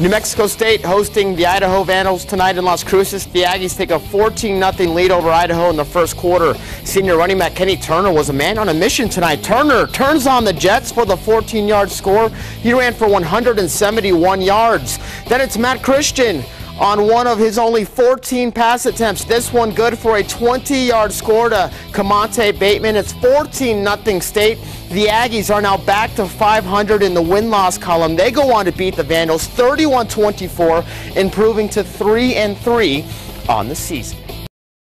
New Mexico State hosting the Idaho Vandals tonight in Las Cruces. The Aggies take a 14-0 lead over Idaho in the first quarter. Senior running back Kenny Turner was a man on a mission tonight. Turner turns on the Jets for the 14-yard score. He ran for 171 yards. Then it's Matt Christian on one of his only 14 pass attempts. This one good for a 20-yard score to Kamonte Bateman. It's 14-0 State. The Aggies are now back to 500 in the win-loss column. They go on to beat the Vandals 31-24, improving to 3 and 3 on the season.